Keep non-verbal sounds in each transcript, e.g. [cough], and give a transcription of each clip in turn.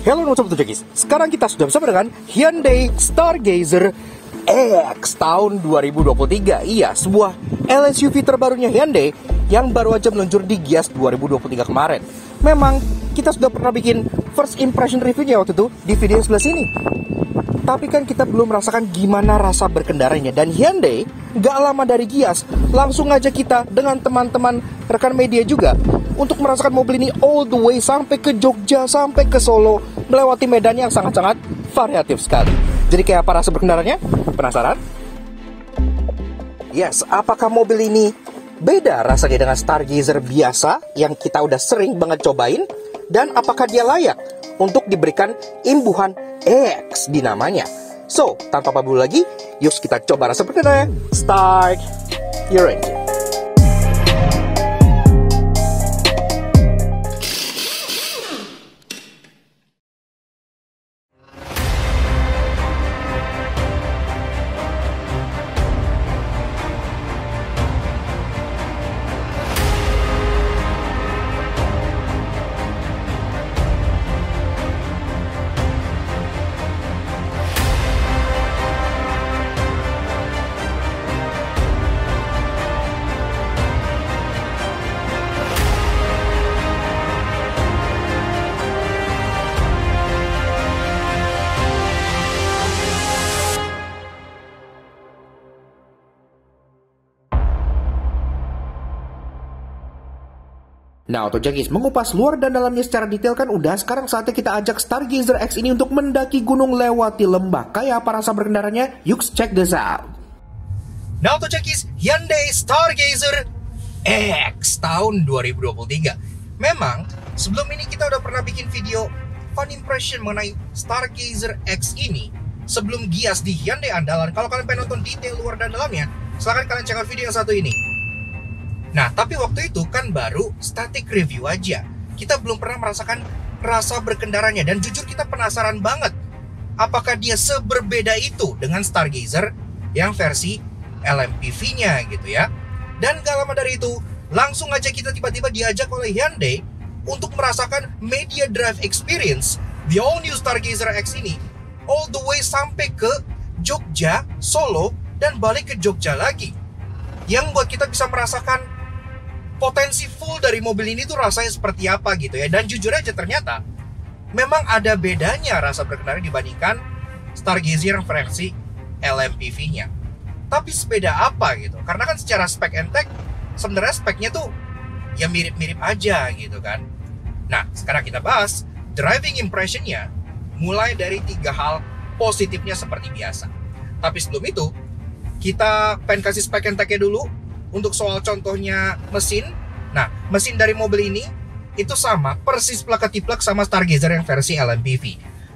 Hello Sobat Jokis, sekarang kita sudah bersama dengan Hyundai Stargazer X tahun 2023 Iya, sebuah LSUV terbarunya Hyundai yang baru aja meluncur di Gias 2023 kemarin. Memang kita sudah pernah bikin first impression reviewnya waktu itu di video sebelah sini tapi kan kita belum merasakan gimana rasa berkendaranya dan Hyundai gak lama dari Gias langsung aja kita dengan teman-teman rekan media juga untuk merasakan mobil ini all the way sampai ke Jogja, sampai ke Solo, melewati medan yang sangat-sangat variatif sekali. Jadi kayak apa rasa berkendaranya? Penasaran? Yes, apakah mobil ini beda rasanya dengan Stargazer biasa yang kita udah sering banget cobain? Dan apakah dia layak untuk diberikan imbuhan X di namanya? So, tanpa apa lagi, yuk kita coba rasa berkendaranya. Start your engine. Nah, untuk Jagis mengupas luar dan dalamnya secara detail kan udah. Sekarang saatnya kita ajak Stargazer X ini untuk mendaki gunung lewati lembah. Kayak apa rasa berkendaranya? Yuk check this out. Nah, untuk Jagis, Hyundai Stargazer X tahun 2023. Memang, sebelum ini kita udah pernah bikin video fun impression mengenai Stargazer X ini sebelum Gias di Hyundai andalan. Kalau kalian pengen nonton detail luar dan dalamnya, silahkan kalian cek video yang satu ini. Nah, tapi waktu itu kan baru static review aja. Kita belum pernah merasakan rasa berkendaranya dan jujur kita penasaran banget apakah dia seberbeda itu dengan Stargazer yang versi LMPV-nya gitu ya. Dan gak lama dari itu, langsung aja kita tiba-tiba diajak oleh Hyundai untuk merasakan media drive experience the all new Stargazer X ini all the way sampai ke Jogja, Solo, dan balik ke Jogja lagi. Yang buat kita bisa merasakan potensi full dari mobil ini tuh rasanya seperti apa gitu ya. Dan jujur aja ternyata memang ada bedanya rasa berkendara dibandingkan Stargazer versi LMPV-nya. Tapi sepeda apa gitu? Karena kan secara spek and tech sebenarnya speknya tuh ya mirip-mirip aja gitu kan. Nah, sekarang kita bahas driving impression-nya mulai dari tiga hal positifnya seperti biasa. Tapi sebelum itu, kita pengen kasih spek and tech-nya dulu untuk soal contohnya mesin, nah mesin dari mobil ini itu sama persis ketiplek sama Stargazer yang versi LMPV.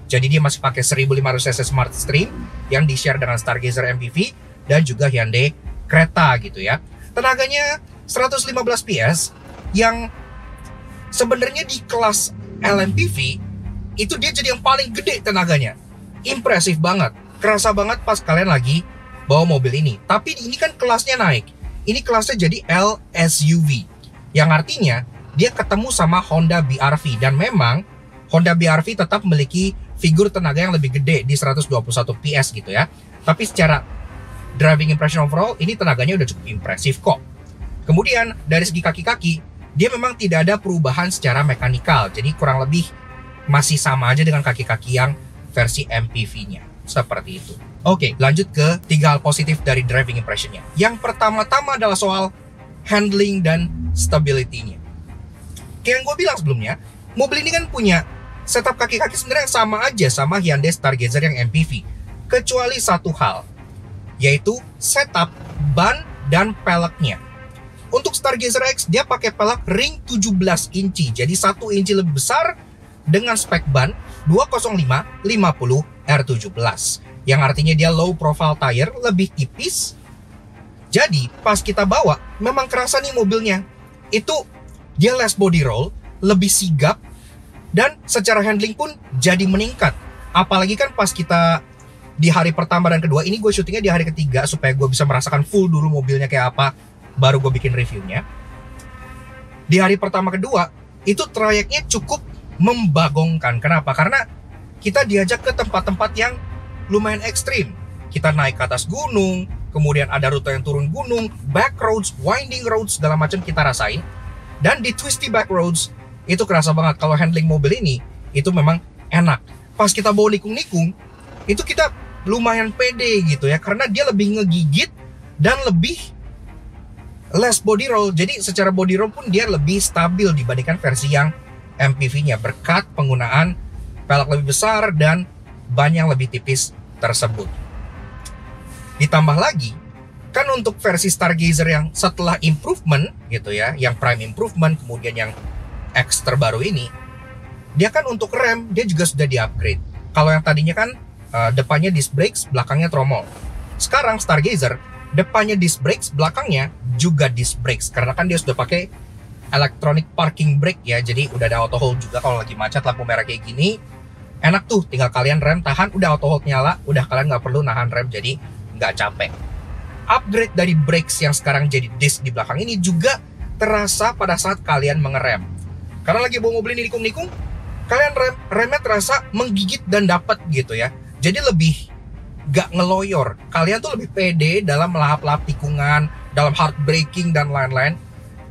Jadi dia masih pakai 1500 cc Smart Stream yang di-share dengan Stargazer MPV dan juga Hyundai Creta gitu ya. Tenaganya 115 PS yang sebenarnya di kelas LMPV itu dia jadi yang paling gede tenaganya. Impresif banget. Kerasa banget pas kalian lagi bawa mobil ini. Tapi ini kan kelasnya naik ini kelasnya jadi L SUV yang artinya dia ketemu sama Honda BRV dan memang Honda BRV tetap memiliki figur tenaga yang lebih gede di 121 PS gitu ya. Tapi secara driving impression overall ini tenaganya udah cukup impresif kok. Kemudian dari segi kaki-kaki dia memang tidak ada perubahan secara mekanikal. Jadi kurang lebih masih sama aja dengan kaki-kaki yang versi MPV-nya. Seperti itu. Oke, lanjut ke tiga hal positif dari driving impressionnya. Yang pertama-tama adalah soal handling dan stability-nya. Kayak yang gue bilang sebelumnya, mobil ini kan punya setup kaki-kaki sebenarnya sama aja sama Hyundai Stargazer yang MPV. Kecuali satu hal, yaitu setup ban dan peleknya. Untuk Stargazer X, dia pakai pelek ring 17 inci, jadi satu inci lebih besar dengan spek ban 205 50 R17 yang artinya dia low profile tire, lebih tipis. Jadi pas kita bawa, memang kerasa nih mobilnya. Itu dia less body roll, lebih sigap, dan secara handling pun jadi meningkat. Apalagi kan pas kita di hari pertama dan kedua, ini gue syutingnya di hari ketiga supaya gue bisa merasakan full dulu mobilnya kayak apa, baru gue bikin reviewnya. Di hari pertama kedua, itu trayeknya cukup membagongkan. Kenapa? Karena kita diajak ke tempat-tempat yang lumayan ekstrim. Kita naik ke atas gunung, kemudian ada rute yang turun gunung, back roads, winding roads, segala macam kita rasain. Dan di twisty back roads, itu kerasa banget kalau handling mobil ini, itu memang enak. Pas kita bawa nikung-nikung, itu kita lumayan pede gitu ya, karena dia lebih ngegigit dan lebih less body roll. Jadi secara body roll pun dia lebih stabil dibandingkan versi yang MPV-nya berkat penggunaan pelek lebih besar dan ban yang lebih tipis tersebut. Ditambah lagi, kan untuk versi Stargazer yang setelah improvement gitu ya, yang prime improvement kemudian yang X terbaru ini, dia kan untuk rem dia juga sudah di-upgrade. Kalau yang tadinya kan uh, depannya disc brakes, belakangnya tromol. Sekarang Stargazer depannya disc brakes, belakangnya juga disc brakes karena kan dia sudah pakai electronic parking brake ya. Jadi udah ada auto hold juga kalau lagi macet lampu merah kayak gini. Enak tuh, tinggal kalian rem tahan, udah auto hold nyala, udah kalian nggak perlu nahan rem jadi nggak capek. Upgrade dari brakes yang sekarang jadi disc di belakang ini juga terasa pada saat kalian mengerem. Karena lagi bawa mobil ini nikung-nikung, kalian rem remnya terasa menggigit dan dapat gitu ya. Jadi lebih gak ngeloyor. Kalian tuh lebih pede dalam melahap-lahap tikungan, dalam hard braking dan lain-lain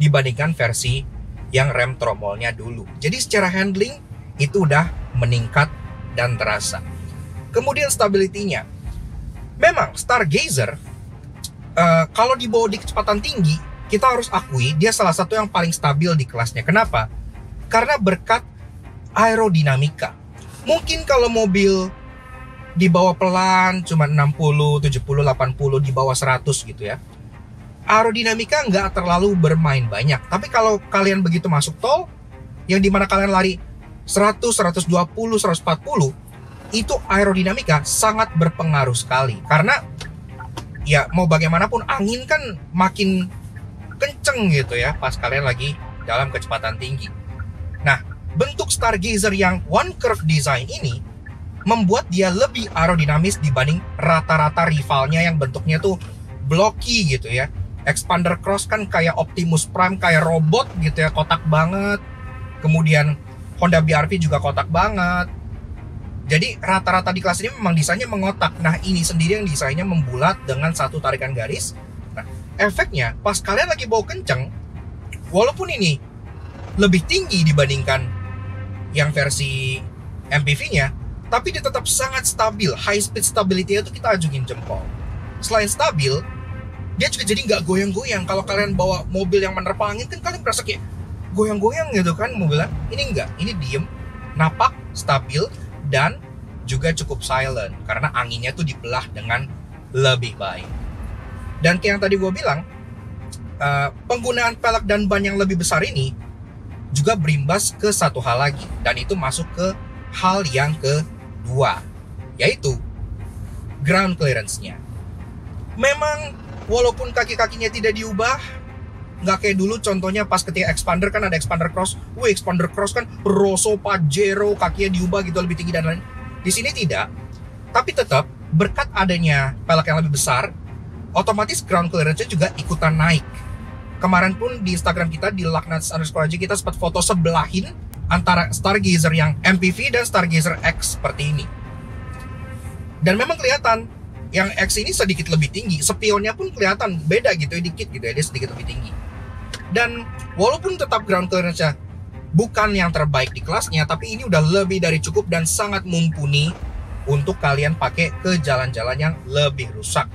dibandingkan versi yang rem tromolnya dulu. Jadi secara handling itu udah meningkat dan terasa. Kemudian stability-nya. Memang Stargazer uh, kalau dibawa di kecepatan tinggi, kita harus akui dia salah satu yang paling stabil di kelasnya. Kenapa? Karena berkat aerodinamika. Mungkin kalau mobil dibawa pelan cuma 60, 70, 80 di bawah 100 gitu ya. Aerodinamika nggak terlalu bermain banyak. Tapi kalau kalian begitu masuk tol yang di mana kalian lari 100, 120, 140 itu aerodinamika sangat berpengaruh sekali karena ya mau bagaimanapun angin kan makin kenceng gitu ya pas kalian lagi dalam kecepatan tinggi. Nah, bentuk Stargazer yang one curve design ini membuat dia lebih aerodinamis dibanding rata-rata rivalnya yang bentuknya tuh blocky gitu ya. Expander Cross kan kayak Optimus Prime kayak robot gitu ya, kotak banget. Kemudian Honda BRV juga kotak banget. Jadi rata-rata di kelas ini memang desainnya mengotak. Nah ini sendiri yang desainnya membulat dengan satu tarikan garis. Nah efeknya pas kalian lagi bawa kenceng, walaupun ini lebih tinggi dibandingkan yang versi MPV-nya, tapi dia tetap sangat stabil high speed stability itu kita ajukin jempol selain stabil dia juga jadi nggak goyang-goyang kalau kalian bawa mobil yang menerpa angin kan kalian merasa kayak goyang-goyang gitu kan mobilnya ini enggak ini diem napak stabil dan juga cukup silent karena anginnya tuh dibelah dengan lebih baik dan kayak yang tadi gue bilang uh, penggunaan pelek dan ban yang lebih besar ini juga berimbas ke satu hal lagi dan itu masuk ke hal yang ke dua, yaitu ground clearance-nya. Memang walaupun kaki-kakinya tidak diubah, nggak kayak dulu contohnya pas ketika expander kan ada expander cross, wih expander cross kan Rosso Pajero kakinya diubah gitu lebih tinggi dan lain. Di sini tidak, tapi tetap berkat adanya pelek yang lebih besar, otomatis ground clearance-nya juga ikutan naik. Kemarin pun di Instagram kita di Laknats underscore aja kita sempat foto sebelahin antara Stargazer yang MPV dan Stargazer X seperti ini. Dan memang kelihatan yang X ini sedikit lebih tinggi, spionnya pun kelihatan beda gitu ya dikit gitu ya dia sedikit lebih tinggi. Dan walaupun tetap ground clearance-nya bukan yang terbaik di kelasnya, tapi ini udah lebih dari cukup dan sangat mumpuni untuk kalian pakai ke jalan-jalan yang lebih rusak.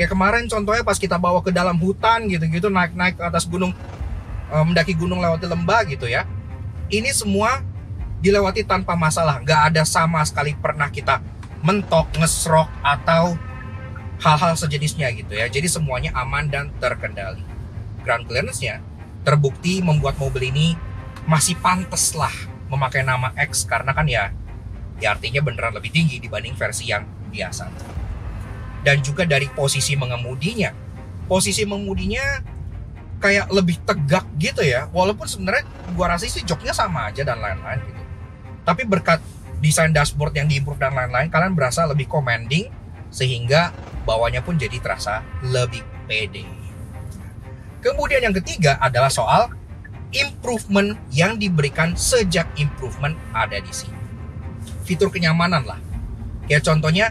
Kayak kemarin contohnya pas kita bawa ke dalam hutan gitu-gitu naik-naik ke atas gunung eh, mendaki gunung lewati lembah gitu ya ini semua dilewati tanpa masalah. Nggak ada sama sekali pernah kita mentok, ngesrok, atau hal-hal sejenisnya gitu ya. Jadi semuanya aman dan terkendali. Ground clearance-nya terbukti membuat mobil ini masih pantas lah memakai nama X karena kan ya ya artinya beneran lebih tinggi dibanding versi yang biasa. Dan juga dari posisi mengemudinya. Posisi mengemudinya kayak lebih tegak gitu ya walaupun sebenarnya gua rasa sih joknya sama aja dan lain-lain gitu tapi berkat desain dashboard yang diimprove dan lain-lain kalian berasa lebih commanding sehingga bawahnya pun jadi terasa lebih pede kemudian yang ketiga adalah soal improvement yang diberikan sejak improvement ada di sini. Fitur kenyamanan lah. Kayak contohnya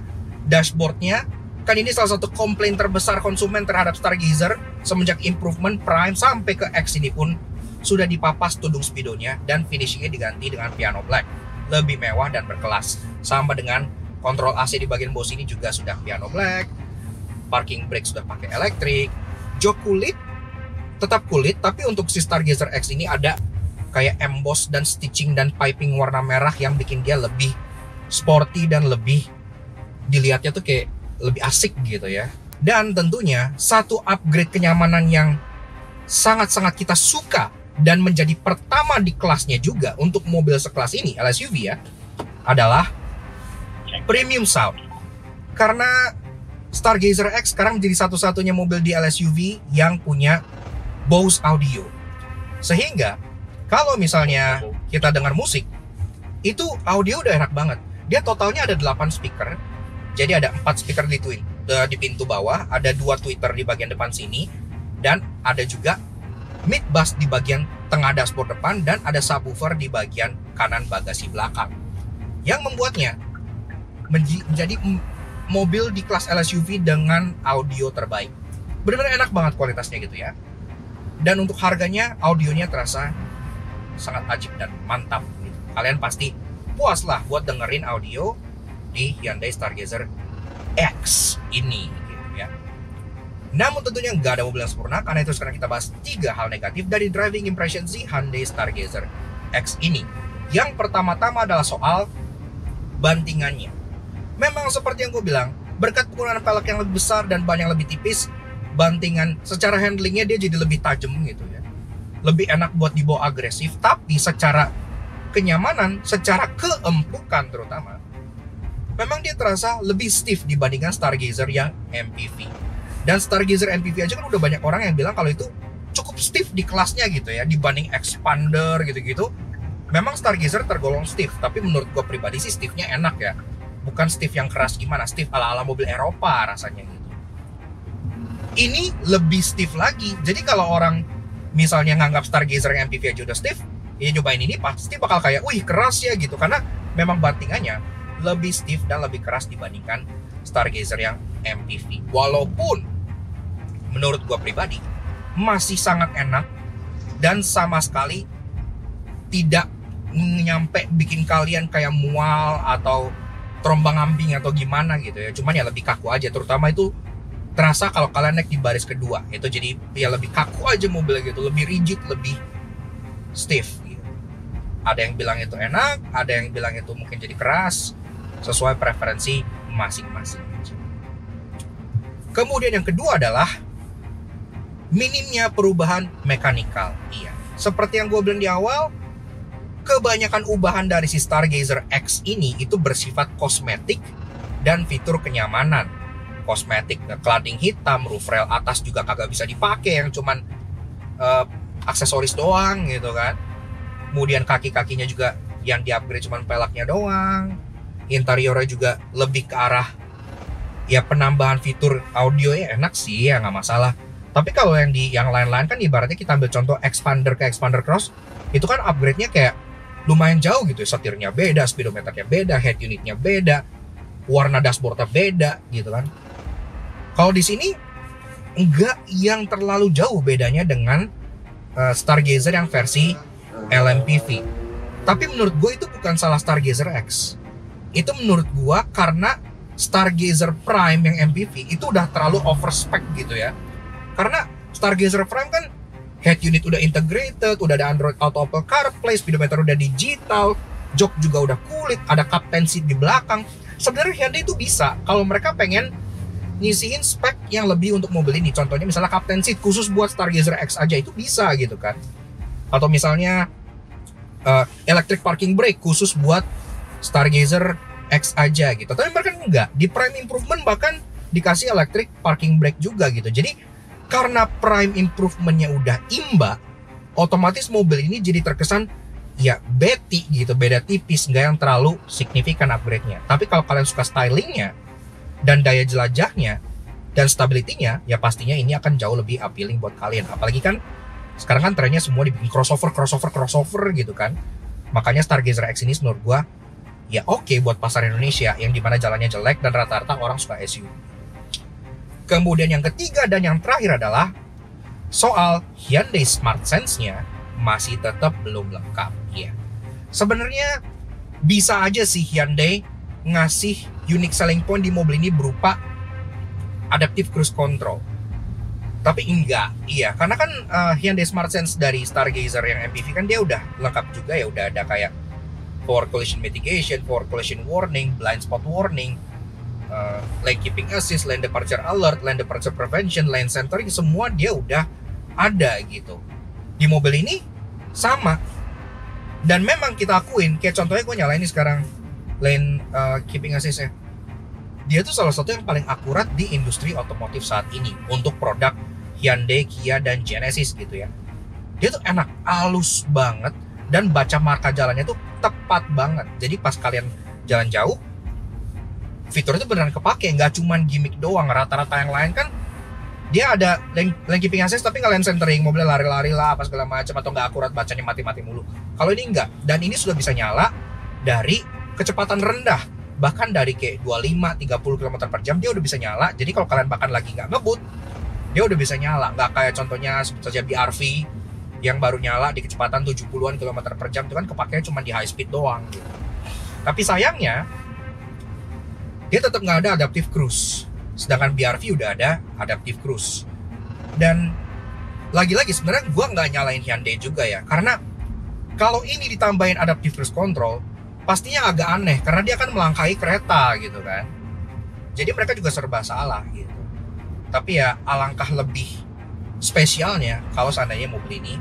dashboardnya kan ini salah satu komplain terbesar konsumen terhadap Stargazer semenjak improvement Prime sampai ke X ini pun sudah dipapas tudung speedonya dan finishingnya diganti dengan piano black lebih mewah dan berkelas sama dengan kontrol AC di bagian bawah sini juga sudah piano black parking brake sudah pakai elektrik jok kulit tetap kulit tapi untuk si Stargazer X ini ada kayak emboss dan stitching dan piping warna merah yang bikin dia lebih sporty dan lebih dilihatnya tuh kayak lebih asik gitu ya. Dan tentunya satu upgrade kenyamanan yang sangat-sangat kita suka dan menjadi pertama di kelasnya juga untuk mobil sekelas ini LSUV ya adalah premium sound. Karena Stargazer X sekarang menjadi satu-satunya mobil di LSUV yang punya Bose audio. Sehingga kalau misalnya kita dengar musik, itu audio udah enak banget. Dia totalnya ada 8 speaker jadi ada empat speaker di twin di pintu bawah, ada dua tweeter di bagian depan sini, dan ada juga mid bass di bagian tengah dashboard depan dan ada subwoofer di bagian kanan bagasi belakang. Yang membuatnya menjadi mobil di kelas LSUV dengan audio terbaik. Benar-benar enak banget kualitasnya gitu ya. Dan untuk harganya audionya terasa sangat ajib dan mantap. Gitu. Kalian pasti puas lah buat dengerin audio di Hyundai Stargazer X ini gitu ya. Namun tentunya nggak ada mobil yang sempurna karena itu sekarang kita bahas tiga hal negatif dari driving impression si Hyundai Stargazer X ini. Yang pertama-tama adalah soal bantingannya. Memang seperti yang gue bilang, berkat penggunaan pelek yang lebih besar dan ban yang lebih tipis, bantingan secara handlingnya dia jadi lebih tajam gitu ya. Lebih enak buat dibawa agresif, tapi secara kenyamanan, secara keempukan terutama, memang dia terasa lebih stiff dibandingkan Stargazer yang MPV. Dan Stargazer MPV aja kan udah banyak orang yang bilang kalau itu cukup stiff di kelasnya gitu ya dibanding Expander gitu-gitu. Memang Stargazer tergolong stiff, tapi menurut gue pribadi sih stiffnya enak ya. Bukan stiff yang keras gimana, stiff ala-ala mobil Eropa rasanya gitu. Ini lebih stiff lagi. Jadi kalau orang misalnya nganggap Stargazer yang MPV aja udah stiff, ya cobain ini pasti bakal kayak, wih keras ya gitu. Karena memang bantingannya lebih stiff dan lebih keras dibandingkan Stargazer yang MPV. Walaupun menurut gue pribadi masih sangat enak dan sama sekali tidak nyampe bikin kalian kayak mual atau terombang ambing atau gimana gitu ya. Cuman ya lebih kaku aja. Terutama itu terasa kalau kalian naik di baris kedua itu jadi ya lebih kaku aja mobil gitu, lebih rigid, lebih stiff. Gitu. Ada yang bilang itu enak, ada yang bilang itu mungkin jadi keras sesuai preferensi masing-masing. Kemudian yang kedua adalah minimnya perubahan mekanikal. Iya, seperti yang gue bilang di awal, kebanyakan ubahan dari si Stargazer X ini itu bersifat kosmetik dan fitur kenyamanan. Kosmetik, cladding hitam, roof rail atas juga kagak bisa dipakai yang cuman uh, aksesoris doang gitu kan. Kemudian kaki-kakinya juga yang di-upgrade cuman pelaknya doang. Interiornya juga lebih ke arah ya penambahan fitur audio ya enak sih ya nggak masalah. Tapi kalau yang di yang lain-lain kan ibaratnya kita ambil contoh expander ke expander cross itu kan upgrade-nya kayak lumayan jauh gitu ya setirnya beda speedometernya beda head unitnya beda warna dashboardnya beda gitu kan kalau di sini enggak yang terlalu jauh bedanya dengan uh, Stargazer yang versi LMPV tapi menurut gue itu bukan salah Stargazer X. Itu menurut gua karena Stargazer Prime yang MPV itu udah terlalu overspec gitu ya. Karena Stargazer Prime kan head unit udah integrated udah ada Android Auto Apple CarPlay speedometer udah digital jok juga udah kulit ada captain seat di belakang. Sebenarnya Hyundai itu bisa. Kalau mereka pengen nyisihin spek yang lebih untuk mobil ini contohnya misalnya captain seat khusus buat Stargazer X aja itu bisa gitu kan atau misalnya uh, electric parking brake khusus buat Stargazer X aja gitu. Tapi mereka enggak. Di Prime Improvement bahkan dikasih electric parking brake juga gitu. Jadi karena Prime Improvementnya udah imba, otomatis mobil ini jadi terkesan ya betty gitu, beda tipis, nggak yang terlalu signifikan upgrade-nya. Tapi kalau kalian suka stylingnya dan daya jelajahnya dan stability-nya, ya pastinya ini akan jauh lebih appealing buat kalian. Apalagi kan sekarang kan trennya semua dibikin crossover crossover crossover gitu kan. Makanya Stargazer X ini menurut gua ya oke okay buat pasar Indonesia yang di mana jalannya jelek dan rata-rata orang suka SUV kemudian yang ketiga dan yang terakhir adalah soal Hyundai Smart Sense-nya masih tetap belum lengkap ya sebenarnya bisa aja sih Hyundai ngasih unique selling point di mobil ini berupa adaptive cruise control tapi enggak iya karena kan uh, Hyundai Smart Sense dari Stargazer yang MPV kan dia udah lengkap juga ya udah ada kayak for collision mitigation, for collision warning, blind spot warning, uh, lane keeping assist, lane departure alert, lane departure prevention, lane centering semua dia udah ada gitu. Di mobil ini sama. Dan memang kita akuin, kayak contohnya gue nyalain ini sekarang lane uh, keeping assist ya. Dia tuh salah satu yang paling akurat di industri otomotif saat ini untuk produk Hyundai, Kia, dan Genesis gitu ya. Dia tuh enak, halus banget dan baca marka jalannya tuh tepat banget. Jadi pas kalian jalan jauh, fitur itu beneran kepake, nggak cuman gimmick doang. Rata-rata yang lain kan dia ada lane, lane keeping assist tapi nggak lane centering, mobilnya lari-lari lah apa segala macam atau nggak akurat bacanya mati-mati mulu. Kalau ini enggak, dan ini sudah bisa nyala dari kecepatan rendah bahkan dari kayak 25 30 km per jam dia udah bisa nyala jadi kalau kalian bahkan lagi nggak ngebut dia udah bisa nyala nggak kayak contohnya sebut saja BRV yang baru nyala di kecepatan 70-an km per jam itu kan kepakainya cuma di high speed doang gitu. Tapi sayangnya dia tetap nggak ada adaptive cruise. Sedangkan BRV udah ada adaptive cruise. Dan lagi-lagi sebenarnya gue nggak nyalain Hyundai juga ya, karena kalau ini ditambahin adaptive cruise control, pastinya agak aneh karena dia akan melangkahi kereta gitu kan. Jadi mereka juga serba salah gitu. Tapi ya alangkah lebih spesialnya kalau seandainya mobil ini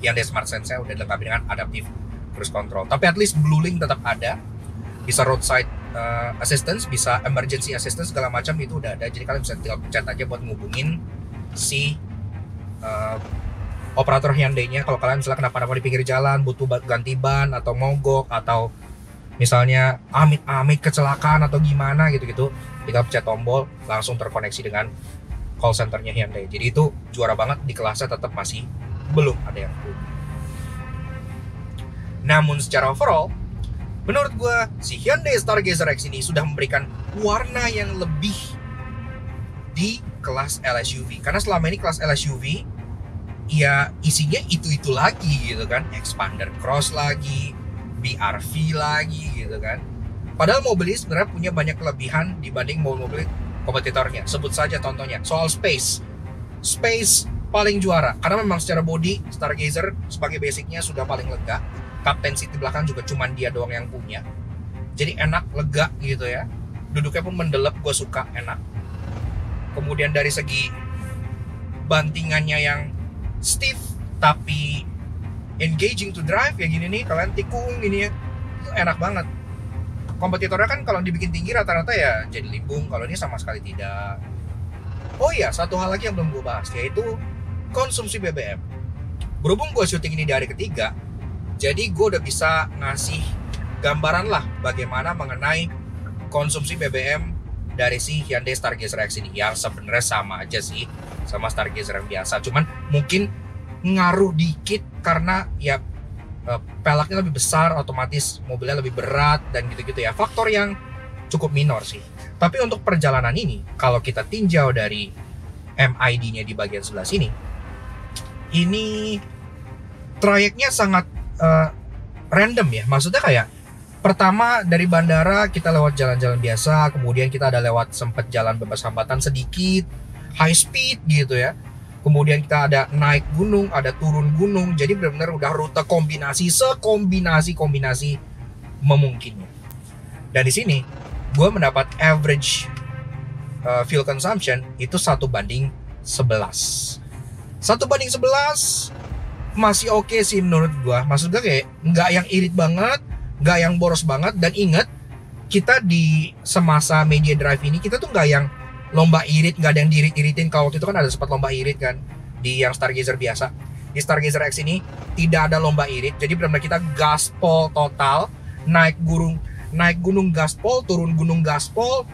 yang di Smart Sense udah dilengkapi dengan adaptive cruise control. Tapi at least blueling tetap ada. Bisa roadside uh, assistance bisa emergency assistance segala macam itu udah ada. Jadi kalian bisa tinggal pencet aja buat ngubungin si uh, operator Hyundai-nya kalau kalian misalnya kenapa-napa di pinggir jalan butuh ganti ban atau mogok atau misalnya amit-amit kecelakaan atau gimana gitu-gitu tinggal pencet tombol langsung terkoneksi dengan call centernya Hyundai. Jadi itu juara banget di kelasnya tetap masih belum ada yang punya namun secara overall menurut gue si Hyundai Stargazer X ini sudah memberikan warna yang lebih di kelas LSUV karena selama ini kelas LSUV ya isinya itu-itu lagi gitu kan expander cross lagi BRV lagi gitu kan. Padahal mobil ini sebenarnya punya banyak kelebihan dibanding mobil-mobil kompetitornya. Sebut saja contohnya soal space. Space paling juara karena memang secara body Stargazer sebagai basicnya sudah paling lega. Captain seat di belakang juga cuman dia doang yang punya. Jadi enak, lega gitu ya. Duduknya pun mendelep, gue suka, enak. Kemudian dari segi bantingannya yang stiff tapi engaging to drive ya gini nih kalian tikung gini ya. Itu enak banget. Kompetitornya kan kalau dibikin tinggi rata-rata ya jadi limbung kalau ini sama sekali tidak. Oh iya satu hal lagi yang belum gue bahas yaitu konsumsi BBM berhubung gue syuting ini di hari ketiga jadi gue udah bisa ngasih gambaran lah bagaimana mengenai konsumsi BBM dari si Hyundai Stargazer X ini. Yang sebenarnya sama aja sih sama Stargazer yang biasa. Cuman mungkin ngaruh dikit karena ya eh, pelaknya lebih besar otomatis mobilnya lebih berat dan gitu-gitu ya. Faktor yang cukup minor sih. Tapi untuk perjalanan ini kalau kita tinjau dari MID-nya di bagian sebelah sini ini trayeknya sangat uh, random ya. Maksudnya kayak pertama dari bandara kita lewat jalan-jalan biasa kemudian kita ada lewat sempet jalan bebas hambatan sedikit high speed gitu ya kemudian kita ada naik gunung, ada turun gunung. Jadi benar-benar udah rute kombinasi sekombinasi kombinasi memungkinnya. Dan di sini gue mendapat average uh, fuel consumption itu satu banding 11. Satu banding 11 masih oke okay sih menurut gue. Maksud gue kayak nggak yang irit banget, nggak yang boros banget. Dan inget kita di semasa media drive ini kita tuh nggak yang lomba irit nggak ada yang diirit-iritin. Kalau waktu itu kan ada sempat lomba irit kan di yang Stargazer biasa. Di Stargazer X ini tidak ada lomba irit. Jadi benar-benar kita gaspol total naik gunung naik gunung gaspol turun gunung gaspol.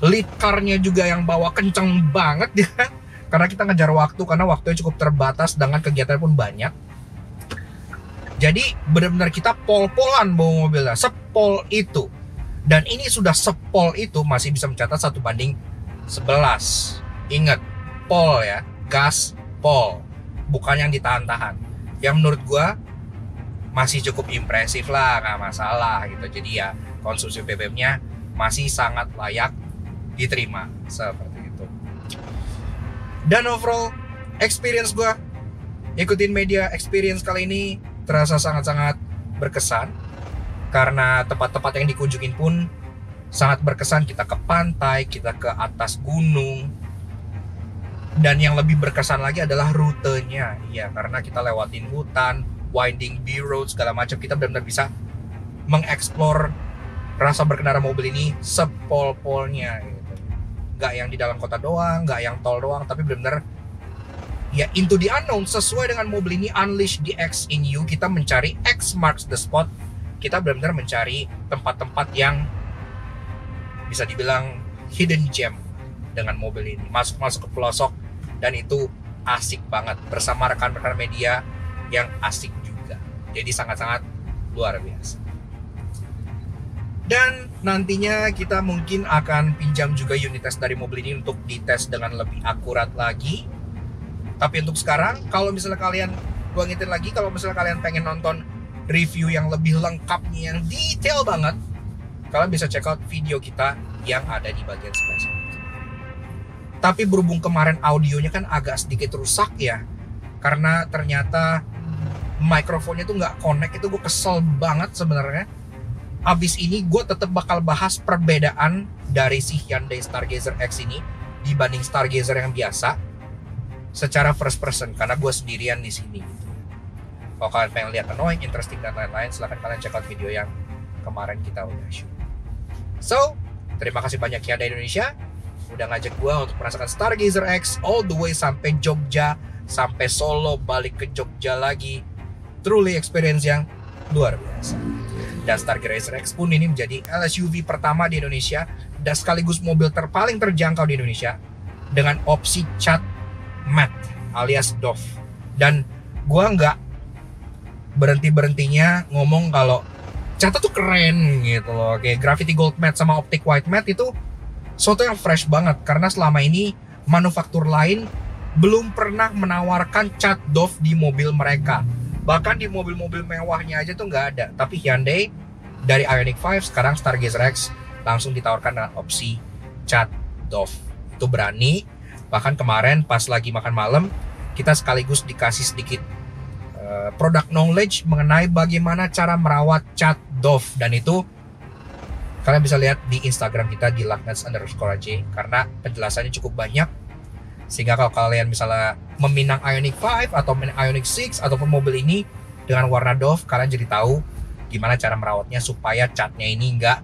Lead car-nya juga yang bawa kenceng banget [laughs] ya karena kita ngejar waktu karena waktunya cukup terbatas dengan kegiatan pun banyak jadi benar-benar kita pol-polan bawa mobilnya sepol itu. Dan ini sudah sepol itu masih bisa mencatat satu banding 11 ingat pol ya gas pol bukan yang ditahan-tahan. Yang menurut gua masih cukup impresif lah nggak masalah gitu. Jadi ya konsumsi BBM-nya masih sangat layak diterima seperti itu. Dan overall experience gua ikutin media experience kali ini terasa sangat-sangat berkesan. Karena tempat-tempat yang dikunjungin pun sangat berkesan. Kita ke pantai kita ke atas gunung. Dan yang lebih berkesan lagi adalah rutenya. Ya karena kita lewatin hutan winding B road segala macam. Kita benar-benar bisa mengeksplor rasa berkendara mobil ini sepol-polnya gitu. nggak yang di dalam kota doang nggak yang tol doang tapi benar-benar ya into the unknown. Sesuai dengan mobil ini unleash the X in you. Kita mencari X marks the spot. Kita benar-benar mencari tempat-tempat yang bisa dibilang hidden gem dengan mobil ini. Masuk-masuk ke pelosok dan itu asik banget. Bersama rekan-rekan media yang asik juga. Jadi sangat-sangat luar biasa. Dan nantinya kita mungkin akan pinjam juga unit test dari mobil ini untuk dites dengan lebih akurat lagi tapi untuk sekarang kalau misalnya kalian gua ngitin lagi kalau misalnya kalian pengen nonton review yang lebih lengkap nih yang detail banget kalian bisa check out video kita yang ada di bagian sebelah sini. Tapi berhubung kemarin audionya kan agak sedikit rusak ya karena ternyata mikrofonnya tuh nggak connect itu gue kesel banget sebenarnya. Abis ini gue tetap bakal bahas perbedaan dari si Hyundai Stargazer X ini dibanding Stargazer yang biasa secara first person karena gue sendirian di sini kalau kalian pengen lihat annoying, interesting dan lain-lain silahkan kalian check out video yang kemarin kita udah shoot. So terima kasih banyak Hyundai Indonesia udah ngajak gue untuk merasakan Stargazer X all the way sampai Jogja sampai Solo balik ke Jogja lagi. Truly experience yang luar biasa. Dan Stargazer X pun ini menjadi LSUV pertama di Indonesia dan sekaligus mobil terpaling terjangkau di Indonesia dengan opsi cat matte alias DOF dan gue nggak berhenti berhentinya ngomong kalau catnya tuh keren gitu loh kayak Gravity Gold Matte sama Optic White Matte itu suatu yang fresh banget karena selama ini manufaktur lain belum pernah menawarkan cat doff di mobil mereka. Bahkan di mobil-mobil mewahnya aja tuh nggak ada. Tapi Hyundai dari Ioniq 5 sekarang Stargazer X langsung ditawarkan dengan opsi cat doff. Itu berani. Bahkan kemarin pas lagi makan malam kita sekaligus dikasih sedikit uh, product knowledge mengenai bagaimana cara merawat cat doff dan itu kalian bisa lihat di Instagram kita di lagnets underscore aja karena penjelasannya cukup banyak. Sehingga kalau kalian misalnya meminang Ioniq 5 atau Ioniq 6 ataupun mobil ini dengan warna doff kalian jadi tahu gimana cara merawatnya supaya catnya ini enggak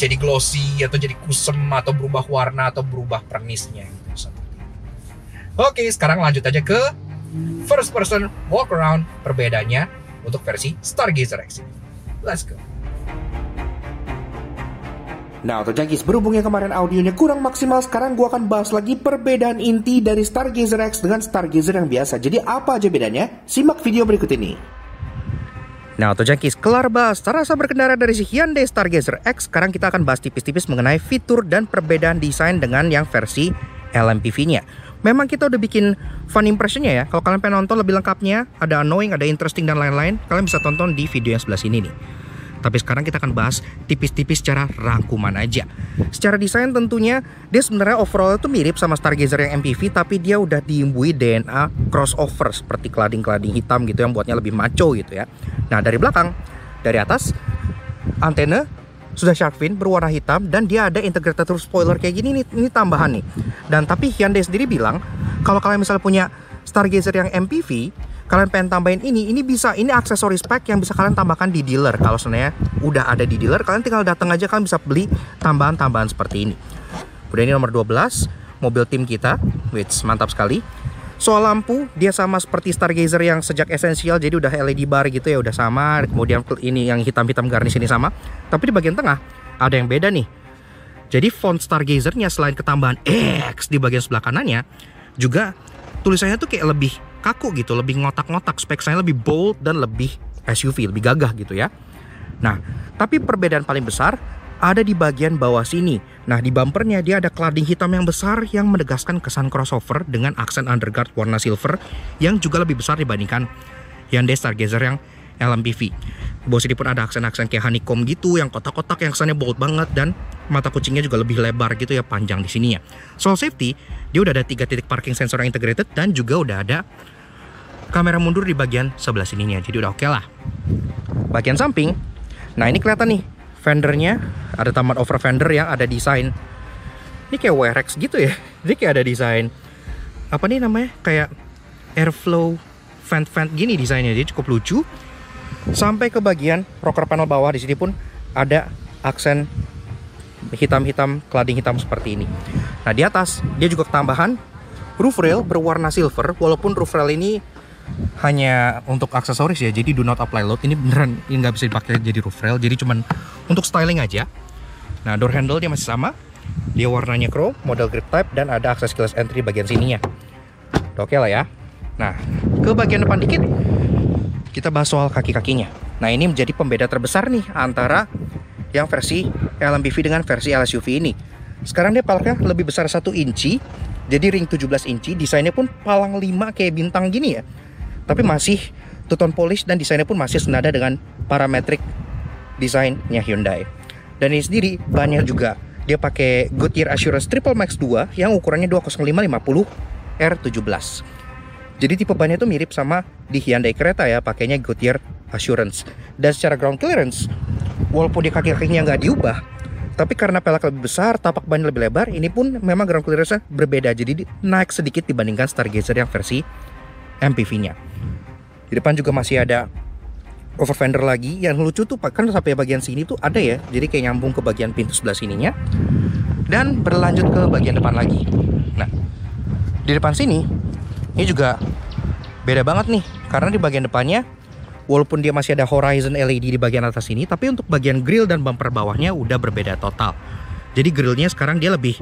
jadi glossy atau jadi kusem atau berubah warna atau berubah pernisnya Oke, sekarang lanjut aja ke first person walk around perbedaannya untuk versi Stargazer X. Let's go. Nah, untuk Jagis, berhubungnya kemarin audionya kurang maksimal, sekarang gue akan bahas lagi perbedaan inti dari Stargazer X dengan Stargazer yang biasa. Jadi apa aja bedanya? Simak video berikut ini. Nah, untuk Jagis, kelar bahas rasa berkendara dari si Hyundai Stargazer X, sekarang kita akan bahas tipis-tipis mengenai fitur dan perbedaan desain dengan yang versi LMPV-nya. Memang kita udah bikin fun impressionnya ya. Kalau kalian pengen nonton lebih lengkapnya, ada annoying, ada interesting dan lain-lain, kalian bisa tonton di video yang sebelah sini nih. Tapi sekarang kita akan bahas tipis-tipis secara rangkuman aja. Secara desain tentunya dia sebenarnya overall itu mirip sama Stargazer yang MPV tapi dia udah diimbui DNA crossover seperti klading-klading hitam gitu yang buatnya lebih maco gitu ya. Nah, dari belakang, dari atas antena sudah shark fin berwarna hitam dan dia ada integrated spoiler kayak gini nih ini tambahan nih. Dan tapi Hyundai sendiri bilang kalau kalian misalnya punya Stargazer yang MPV kalian pengen tambahin ini, ini bisa, ini aksesoris pack yang bisa kalian tambahkan di dealer. Kalau sebenarnya udah ada di dealer, kalian tinggal datang aja kalian bisa beli tambahan-tambahan seperti ini. Kemudian ini nomor 12, mobil tim kita, which mantap sekali. Soal lampu, dia sama seperti Stargazer yang sejak esensial, jadi udah LED bar gitu ya, udah sama. Kemudian ini yang hitam-hitam garnish ini sama. Tapi di bagian tengah, ada yang beda nih. Jadi font Stargazernya selain ketambahan X di bagian sebelah kanannya, juga tulisannya tuh kayak lebih kaku gitu, lebih ngotak-ngotak, spek saya lebih bold dan lebih SUV, lebih gagah gitu ya. Nah, tapi perbedaan paling besar ada di bagian bawah sini. Nah, di bumpernya dia ada cladding hitam yang besar yang menegaskan kesan crossover dengan aksen underguard warna silver yang juga lebih besar dibandingkan Hyundai Stargazer yang LMPV. Bawah sini pun ada aksen-aksen kayak honeycomb gitu yang kotak-kotak yang kesannya bold banget dan mata kucingnya juga lebih lebar gitu ya panjang di sini ya. Soal safety, dia udah ada tiga titik parking sensor yang integrated dan juga udah ada kamera mundur di bagian sebelah sininya. Jadi udah oke okay lah. Bagian samping, nah ini kelihatan nih fendernya ada taman over fender yang ada desain ini kayak WRX gitu ya. [laughs] Jadi kayak ada desain apa nih namanya kayak airflow vent vent gini desainnya jadi cukup lucu. Sampai ke bagian rocker panel bawah di sini pun ada aksen hitam-hitam cladding hitam seperti ini. Nah di atas dia juga ketambahan roof rail berwarna silver walaupun roof rail ini hanya untuk aksesoris ya jadi do not apply load. Ini beneran ini nggak bisa dipakai jadi roof rail jadi cuman untuk styling aja. Nah door handle dia masih sama dia warnanya chrome model grip type dan ada akses keyless entry bagian sininya. Oke okay lah ya. Nah ke bagian depan dikit kita bahas soal kaki-kakinya. Nah ini menjadi pembeda terbesar nih antara yang versi LMPV dengan versi LSUV ini. Sekarang dia palknya lebih besar satu inci jadi ring 17 inci desainnya pun palang 5 kayak bintang gini ya tapi masih two polish dan desainnya pun masih senada dengan parametrik desainnya Hyundai. Dan ini sendiri bannya juga dia pakai Goodyear Assurance Triple Max 2 yang ukurannya 20550 R17. Jadi tipe bannya itu mirip sama di Hyundai kereta ya, pakainya Goodyear Assurance. Dan secara ground clearance, walaupun di kaki-kakinya nggak diubah, tapi karena pelek lebih besar, tapak ban lebih lebar, ini pun memang ground clearance berbeda. Jadi naik sedikit dibandingkan Stargazer yang versi MPV-nya. Di depan juga masih ada over fender lagi. Yang lucu tuh kan sampai bagian sini tuh ada ya. Jadi kayak nyambung ke bagian pintu sebelah sininya. Dan berlanjut ke bagian depan lagi. Nah di depan sini ini juga beda banget nih. Karena di bagian depannya walaupun dia masih ada horizon LED di bagian atas ini tapi untuk bagian grill dan bumper bawahnya udah berbeda total. Jadi grillnya sekarang dia lebih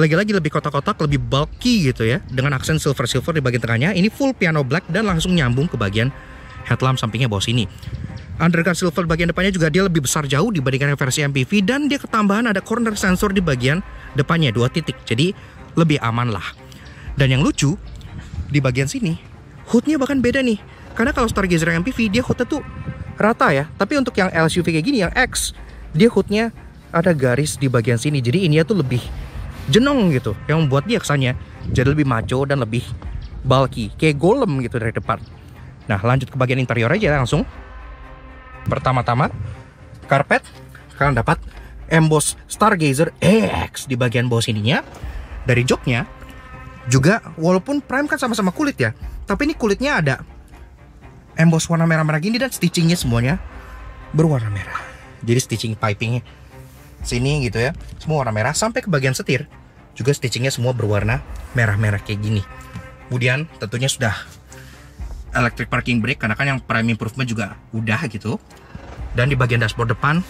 lagi-lagi lebih kotak-kotak, lebih bulky gitu ya dengan aksen silver-silver di bagian tengahnya. Ini full piano black dan langsung nyambung ke bagian headlamp sampingnya bawah sini. Undercut silver bagian depannya juga dia lebih besar jauh dibandingkan versi MPV dan dia ketambahan ada corner sensor di bagian depannya dua titik. Jadi lebih aman lah. Dan yang lucu di bagian sini hoodnya bahkan beda nih. Karena kalau Stargazer MPV dia hoodnya tuh rata ya. Tapi untuk yang LSUV kayak gini yang X dia hoodnya ada garis di bagian sini. Jadi ini tuh lebih jenong gitu yang membuat dia kesannya jadi lebih maco dan lebih bulky kayak golem gitu dari depan. Nah lanjut ke bagian interior aja langsung. Pertama-tama karpet. Kalian dapat emboss Stargazer X di bagian bawah sininya. Dari joknya juga walaupun prime kan sama-sama kulit ya tapi ini kulitnya ada emboss warna merah-merah gini dan stitchingnya semuanya berwarna merah. Jadi stitching pipingnya sini gitu ya semua warna merah sampai ke bagian setir juga stitchingnya semua berwarna merah-merah kayak gini. Kemudian tentunya sudah electric parking brake karena kan yang prime improvement juga udah gitu. Dan di bagian dashboard depan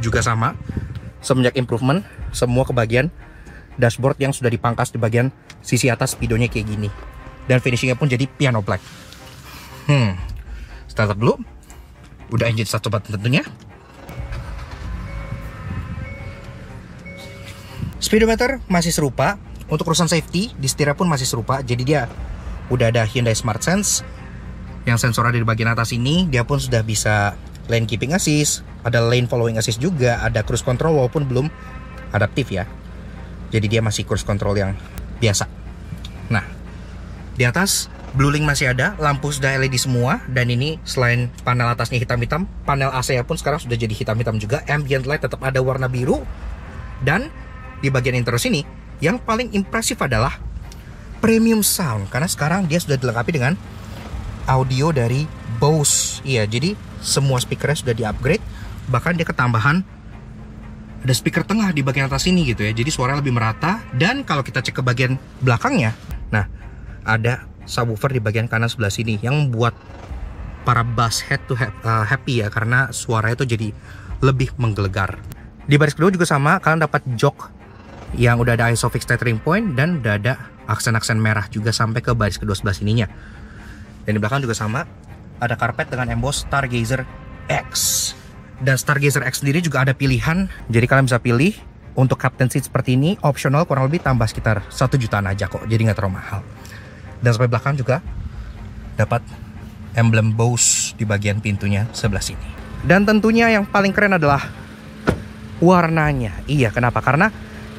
juga sama. Semenjak improvement semua ke bagian dashboard yang sudah dipangkas di bagian sisi atas speedonya kayak gini. Dan finishingnya pun jadi piano black. Hmm start dulu. Udah engine start tentunya Speedometer masih serupa. Untuk urusan safety, di setirnya pun masih serupa. Jadi dia udah ada Hyundai Smart Sense yang sensor ada di bagian atas ini. Dia pun sudah bisa lane keeping assist, ada lane following assist juga, ada cruise control walaupun belum adaptif ya. Jadi dia masih cruise control yang biasa. Nah, di atas Blue Link masih ada, lampu sudah LED semua dan ini selain panel atasnya hitam-hitam, panel AC pun sekarang sudah jadi hitam-hitam juga. Ambient light tetap ada warna biru dan di bagian intro sini yang paling impresif adalah premium sound karena sekarang dia sudah dilengkapi dengan audio dari Bose. Iya, jadi semua speakernya sudah di-upgrade, bahkan dia ketambahan ada speaker tengah di bagian atas ini gitu ya. Jadi suara lebih merata dan kalau kita cek ke bagian belakangnya, nah ada subwoofer di bagian kanan sebelah sini yang membuat para bass head to uh, happy ya karena suaranya itu jadi lebih menggelegar. Di baris kedua juga sama, kalian dapat jok yang udah ada ISOFIX tethering point dan udah ada aksen-aksen merah juga sampai ke baris kedua sebelah sininya. Dan di belakang juga sama, ada karpet dengan emboss Stargazer X. Dan Stargazer X sendiri juga ada pilihan, jadi kalian bisa pilih untuk captain seat seperti ini, optional kurang lebih tambah sekitar satu jutaan aja kok, jadi nggak terlalu mahal. Dan sampai belakang juga dapat emblem Bose di bagian pintunya sebelah sini. Dan tentunya yang paling keren adalah warnanya. Iya, kenapa? Karena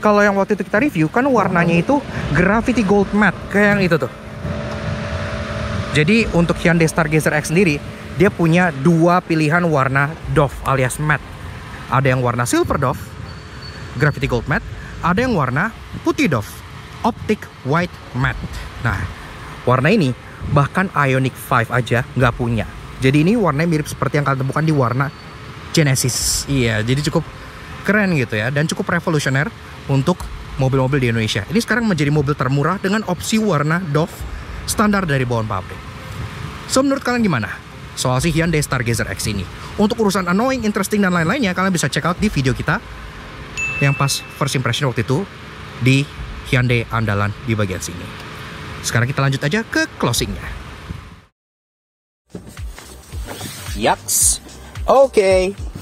kalau yang waktu itu kita review kan warnanya itu Gravity Gold Matte kayak yang itu tuh. Jadi untuk Hyundai Stargazer X sendiri dia punya dua pilihan warna doff alias matte. Ada yang warna silver doff, gravity gold matte, ada yang warna putih doff, optic white matte. Nah, warna ini bahkan Ioniq 5 aja nggak punya. Jadi ini warnanya mirip seperti yang kalian temukan di warna Genesis. Iya, jadi cukup keren gitu ya dan cukup revolusioner untuk mobil-mobil di Indonesia. Ini sekarang menjadi mobil termurah dengan opsi warna doff standar dari bawaan pabrik. So menurut kalian gimana? soal si Hyundai Stargazer X ini. Untuk urusan annoying, interesting, dan lain-lainnya, kalian bisa check out di video kita yang pas first impression waktu itu di Hyundai andalan di bagian sini. Sekarang kita lanjut aja ke closingnya. Yaks. Oke. Okay.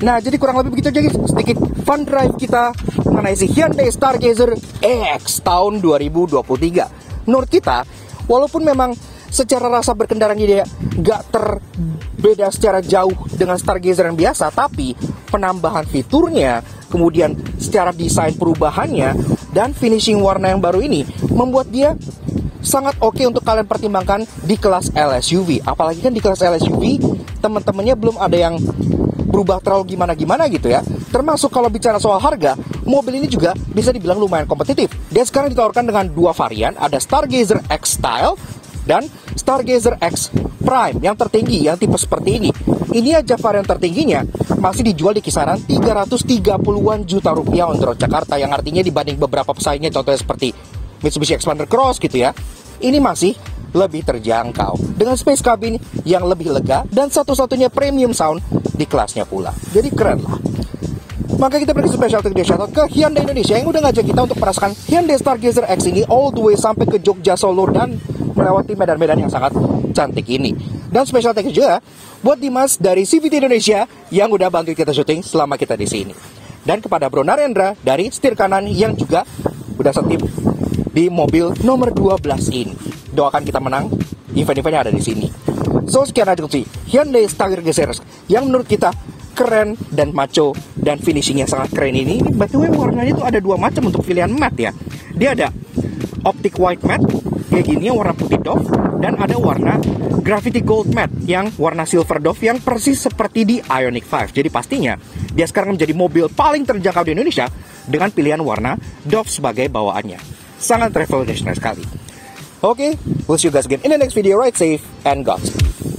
Nah, jadi kurang lebih begitu aja guys. Sedikit fun drive kita mengenai si Hyundai Stargazer X tahun 2023. Menurut kita, walaupun memang secara rasa berkendaranya dia gak terbeda secara jauh dengan Stargazer yang biasa, tapi penambahan fiturnya, kemudian secara desain perubahannya, dan finishing warna yang baru ini membuat dia sangat oke okay untuk kalian pertimbangkan di kelas LSUV. Apalagi kan di kelas LSUV teman-temannya belum ada yang berubah terlalu gimana-gimana gitu ya. Termasuk kalau bicara soal harga, mobil ini juga bisa dibilang lumayan kompetitif. Dia sekarang ditawarkan dengan dua varian, ada Stargazer X Style dan Stargazer X Prime yang tertinggi yang tipe seperti ini. Ini aja varian tertingginya masih dijual di kisaran 330-an juta rupiah untuk Jakarta yang artinya dibanding beberapa pesaingnya contohnya seperti Mitsubishi Xpander Cross gitu ya. Ini masih lebih terjangkau dengan space cabin yang lebih lega dan satu-satunya premium sound di kelasnya pula. Jadi keren lah. Maka kita pergi special video shout ke Hyundai Indonesia yang udah ngajak kita untuk merasakan Hyundai Stargazer X ini all the way sampai ke Jogja Solo dan melewati medan-medan yang sangat cantik ini. Dan special thank you juga buat Dimas dari CVT Indonesia yang udah bantu kita syuting selama kita di sini. Dan kepada Bro Narendra dari setir kanan yang juga udah setip di mobil nomor 12 ini. Doakan kita menang, event-eventnya ada di sini. So sekian aja sih Hyundai Stagger Geser yang menurut kita keren dan maco dan finishingnya sangat keren ini. By the warnanya itu ada dua macam untuk pilihan matte ya. Dia ada optic white matte kayak gini yang warna putih doff dan ada warna graffiti gold matte yang warna silver doff yang persis seperti di Ioniq 5. Jadi pastinya dia sekarang menjadi mobil paling terjangkau di Indonesia dengan pilihan warna doff sebagai bawaannya. Sangat revolutionary sekali. Okay, we'll see you guys again in the next video. Ride safe and Godspeed.